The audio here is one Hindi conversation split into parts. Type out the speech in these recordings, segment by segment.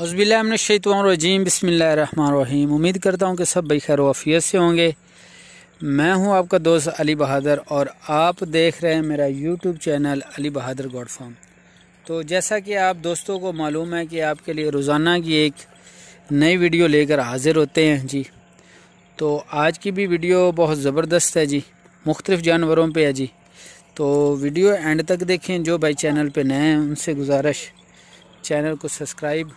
हज़बिल्लाशैतरजीम बसमीम उम्मीद करता हूँ कि सब भाई खैर वफ़ियत से होंगे। मैं हूँ आपका दोस्त अली बहादुर और आप देख रहे हैं मेरा YouTube channel Ali Bahadur goat farm तो जैसा कि आप दोस्तों को मालूम है कि आपके लिए रोज़ाना की एक नई वीडियो लेकर हाज़िर होते हैं जी। तो आज की भी वीडियो बहुत ज़बरदस्त है जी, मुख्तलिफ़ जानवरों पर है जी। तो वीडियो एंड तक देखें, जो भाई चैनल पर नए हैं, उनसे गुजारिश, चैनल को सब्सक्राइब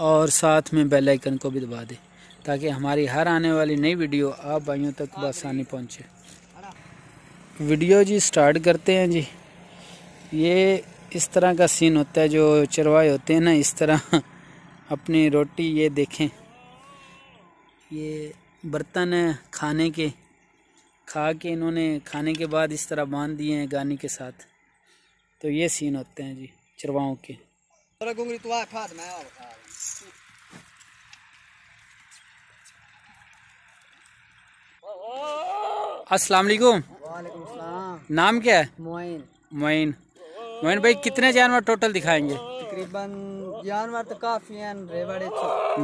और साथ में बेल आइकन को भी दबा दें, ताकि हमारी हर आने वाली नई वीडियो आप भाइयों तक बसानी पहुँचे। वीडियो जी स्टार्ट करते हैं जी। ये इस तरह का सीन होता है, जो चरवाए होते हैं ना, इस तरह अपनी रोटी ये देखें। ये बर्तन है खाने के, खा के इन्होंने खाने के बाद इस तरह बाँध दिए हैं गानी के साथ। तो ये सीन होते हैं जी चरवाओं के। अस्सलाम वालेकुम नाम क्या है? मोइन मोइन मोइन भाई कितने जानवर टोटल दिखाएँगे? तकरीबन जानवर तो काफ़ी हैं रेवड़े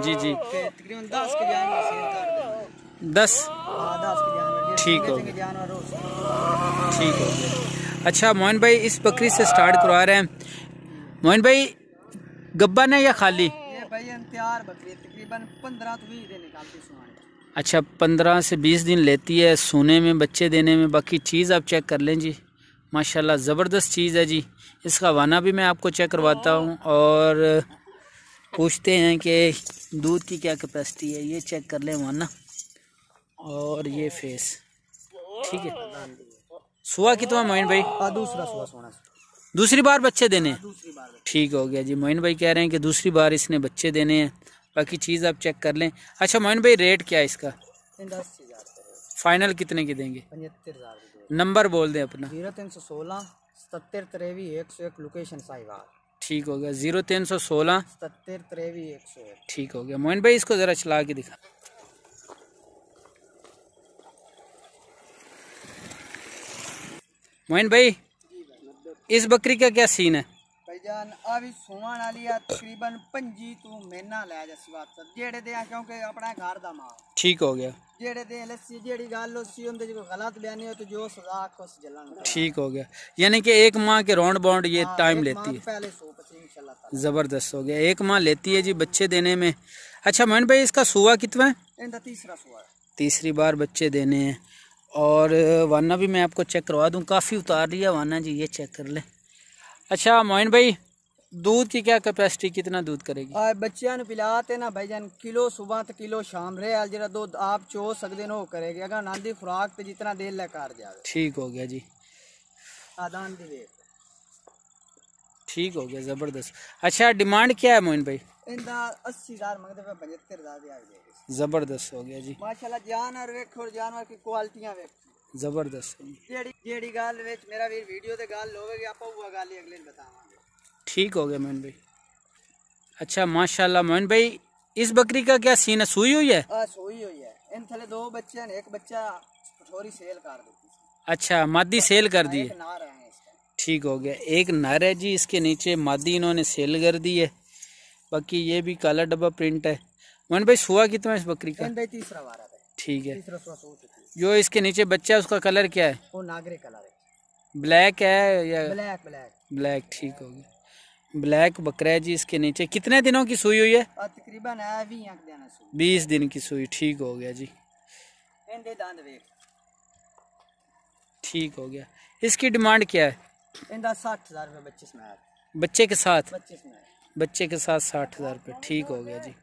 जी जी। तकरीबन दस के जानवर दस? हाँ ठीक हो। जानवर ठीक हो। अच्छा मोइन भाई इस बकरी से स्टार्ट करवा रहे हैं। मोइन भाई गब्बन है या खाली? तैयार बकरी तकरीबन पंद्रह तो बीस दिन निकालती सुहाने अच्छा पंद्रह से बीस दिन लेती है सोने में बच्चे देने में बाकी चीज़ आप चेक कर लें जी माशाल्लाह ज़बरदस्त चीज़ है जी इसका वाना भी मैं आपको चेक करवाता हूँ और पूछते हैं कि दूध की क्या कैपेसिटी है ये चेक कर लें वाना और ये फेस ठीक है सुहा कितना मोइन भाई दूसरा सुहा सोना दूसरी बार बच्चे देने हैं? दूसरी बार ठीक हो गया जी। मोइन भाई कह रहे हैं कि दूसरी बार इसने बच्चे देने हैं। बाकी चीज़ आप चेक कर लें। अच्छा मोइन भाई रेट क्या है इसका? फाइनल कितने की देंगे? नंबर बोल दें अपना। ज़ीरो तीन सौ सोलह सत्तर त्रेवी एक सौ एक लोकेशन साहिवाल। ठीक हो गया। ज़ीरो तीन सौ सोलह। सत्तर त्रेवी एक सौ एक। ठीक हो गया। मोइन भाई इसको ज़रा चला के दिखा। मोइन भाई इस बकरी का क्या सीन है? ठीक हो गया। यानी कि एक माह के राउंड बाउंड ये टाइम लेती है। 100 ज़बरदस्त हो गया। एक माह लेती है जी बच्चे देने में। अच्छा मोहन भाई इसका सुआ कितना है? तीसरी बार बच्चे देने और वाना भी मैं आपको चेक करवा दूँ। काफ़ी उतार लिया वाना जी ये चेक कर लें। अच्छा मोहन भाई दूध की क्या कैपेसिटी कितना दूध करेगी? और बच्चियाँ पिलाते ना भाई जान किलो सुबह तो किलो शाम रे जरा दूध आप चो सकते हो करेगी। अगर नांदी खुराक तो जितना देर ले कर जावे। ठीक हो गया जी। आदान दी ठीक हो गया ज़बरदस्त। अच्छा डिमांड क्या है मोइन भाई? ਇਹਦਾ 80000 ਮੰਗਦੇ ਪਏ 75000 ਦੇ ਆ ਜਾਏਗੀ ज़बरदस्त हो गया जी ਮਾਸ਼ਾਅੱਲਾ ਜਾਨਵਰ ਵੇਖੋ ਜਾਨਵਰ ਦੀ ਕੁਆਲਟੀਆਂ ਵੇਖੋ ज़बरदस्त है जी ਜਿਹੜੀ ਜਿਹੜੀ ਗੱਲ ਵਿੱਚ ਮੇਰਾ ਵੀਰ ਵੀਡੀਓ ਤੇ ਗੱਲ ਹੋਵੇਗੀ ਆਪਾਂ ਉਹ ਗੱਲ ਹੀ ਅਗਲੇ ਨੂੰ ਬਤਾਵਾਂਗੇ ठीक हो गया मोइन भाई अच्छा माशाल्लाह मोइन भाई इस बकरी का क्या सीन है सुई हुई है ਆ ਸੋਈ ਹੋਈ ਹੈ ਇਹਨਾਂ ਥਲੇ ਦੋ ਬੱਚੇ ਨੇ ਇੱਕ ਬੱਚਾ ਥੋੜੀ ਸੇਲ ਕਰ ਦਿੱਤੀ ਸੀ अच्छा मादी सेल कर दी ਇੱਕ है ਨਾ ਰਹੇ ਇਸ time। ठीक हो गया एक नर है जी इसके नीचे मादी इन्होंने सेल कर दी है बाकी ये भी काला डब्बा प्रिंट है। मन भाई सुहा कितना है इस बकरी का? तीसरा वारा ठीक है। जो इसके नीचे बच्चा है उसका कलर क्या है? वो नागरे कलर है। ब्लैक है या ब्लैक ब्लैक ब्लैक ठीक हो गया ब्लैक बकरा है जी इसके नीचे। कितने दिनों की सुई हुई है? तकरीबन बीस दिन की सुई ठीक हो गया जी। ठीक हो गया। इसकी डिमांड क्या है? साठ हज़ार बच्चे के साथ? बच्चे के साथ साठ हज़ार रुपये। ठीक हो गया जी।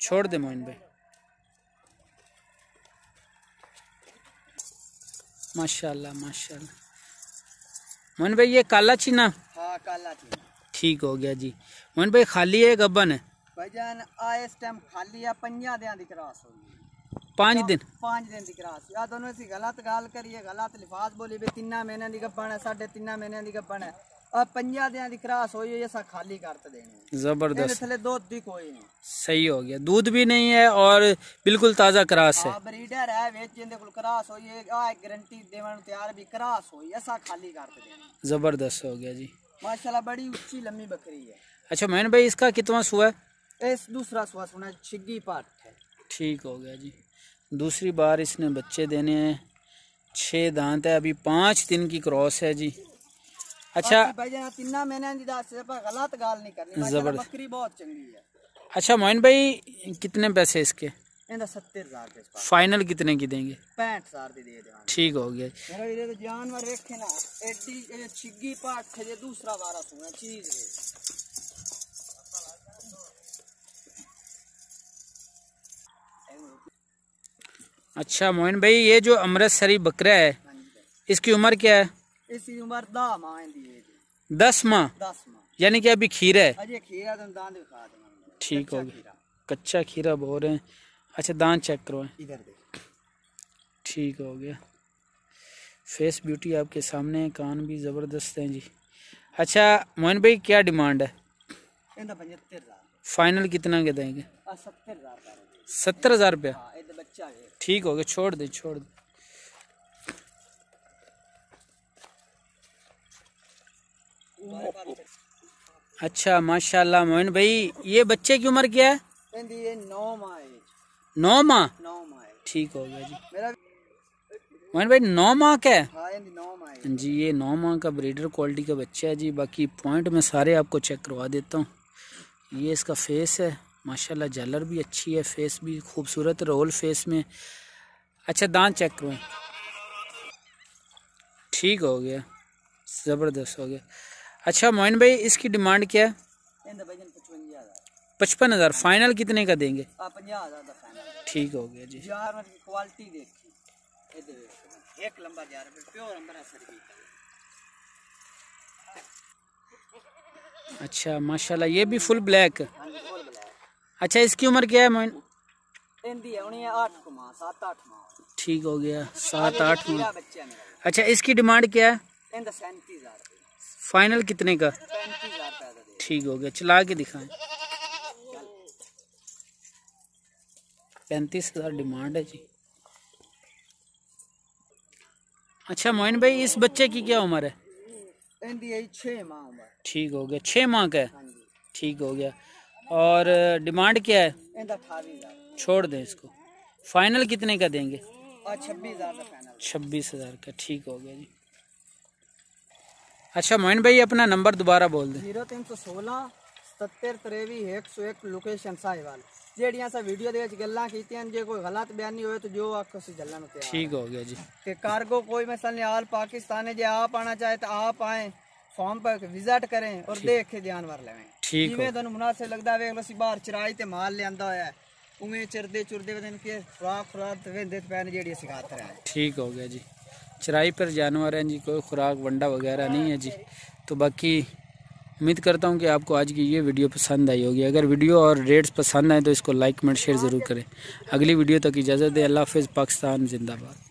छोड़ दे मोइन भाई। माशाल्लाह माशाल्लाह। मोइन भाई ये काला चीना? हाँ काला चीना। ठीक हो गया जी। मोइन भाई खाली है गबन है? भाईजान इस टाइम खाली है पंजा दिन की क्रास होगी पाँच दिन? पाँच दिन की क्रास। या दोनों इसी गलत गाल करिए गलत लिफाज बोली भी तीन महीने की गप्पन है साढ़े तीन महीने की गप्पन है। और पंजा खाली करते देने ज़बरदस्त थले सही हो गया दूध भी नहीं है और बिल्कुल ताज़ा क्रास है ब्रीडर है कुल क्रास गारंटी देवन तैयार भी क्रास ऐसा खाली करते देने ज़बरदस्त हो गया जी माशाल्लाह बड़ी ऊँची लंबी बकरी है अच्छा मैन भाई इसका कितना सुआ है इस दूसरा सुआ सुना छिगी पाठ है ठीक हो गया जी दूसरी बार इसने बच्चे देने हैं छः दांत है अभी पाँच दिन की क्रॉस है जी अच्छा। भाईजान तिन्ना गलत गाल नहीं करनी। ज़बरदस्त। बहुत चंगी है। अच्छा मोहन भाई कितने पैसे इसके? सत्तर फाइनल कितने की देंगे? पैंठ हज़ार ठीक हो गया। जानवर रखे ना दूसरा चीज़ अच्छा मोहन भाई ये जो अमृतसरी बकरा है हाँ इसकी उम्र क्या है? इसकी उम्र दस माह दस माह दस माह यानी कि अभी खीरा है? अरे खीरा तो दांत दिखा दो ठीक हो गया कच्चा खीरा बो रहे हैं। अच्छा दांत चेक करो इधर देख। ठीक हो गया। फेस ब्यूटी आपके सामने है। कान भी ज़बरदस्त हैं जी। अच्छा मोहन भाई क्या डिमांड है? फाइनल कितना के देंगे? सत्तर हज़ार रुपया? हाँ, ठीक हो गया। छोड़ दे छोड़ दे। अच्छा माशाल्लाह मोहन भाई ये बच्चे की उम्र क्या है? नौ माह नौ माह? ठीक हो गया जी। मोहन भाई नौ माह का है? जी ये नौ माह का ब्रीडर क्वालिटी का बच्चा है जी। बाकी पॉइंट में सारे आपको चेक करवा देता हूँ। ये इसका फेस है। माशाल्लाह जलर भी अच्छी है। फेस भी खूबसूरत रोल फेस में। अच्छा दांत चेक करवाएँ ठीक हो गया। ज़बरदस्त हो गया। अच्छा मोहन भाई इसकी डिमांड क्या है? पचपन हज़ार। फाइनल कितने का देंगे? ठीक हो गया जी। क्वालिटी एक लंबा अच्छा माशाल्लाह ये भी फुल ब्लैक अच्छा इसकी उम्र क्या है मोइन? ठीक हो गया सात आठ अच्छा इसकी डिमांड क्या है? फाइनल कितने का? ठीक हो गया चला के दिखाएँ। पैंतीस हज़ार डिमांड है जी। अच्छा मोहन भाई इस बच्चे की क्या उम्र है? ठीक हो गया छ माह का है? ठीक हो गया। और डिमांड क्या है? छोड़ दें इसको। फाइनल कितने का देंगे? छब्बीस हज़ार का ठीक हो गया जी। अच्छा मोहन भाई अपना नंबर दोबारा बोल दे। ज़ीरो तीन सौ सोलह सत्तर त्रेवी एक सौ एक लोकेशन साहिवाल। जेड़िया सा वीडियो दे गल्ला कीती हैं जे कोई गलत बयान नहीं होए तो जो आपको से जल्ला में ठीक हो गया जी। के कार्गो कोई मसल हाल पाकिस्तान है जे आप आना चाहे तो आप आए फॉर्म पर विज़िट करें और देख के ध्यान भर लेवें। ठीक इवें तनु मुनासिब लगदा वे लो बाहर चराई ते माल लेंदा होया उंगे चरदे चुरदे वे दिन के खुराक खुराक वे देत पैन जेड़ी सिखात रहे ठीक हो गया जी। चराई पर जानवर हैं जी, कोई खुराक, वंडा वगैरह नहीं है जी। तो बाकी उम्मीद करता हूँ कि आपको आज की ये वीडियो पसंद आई होगी। अगर वीडियो और रेट्स पसंद आए तो इसको लाइक, कमेंट, शेयर ज़रूर करें। अगली वीडियो तक इजाज़त दें। अल्लाह हाफिज़, पाकिस्तान, जिंदाबाद।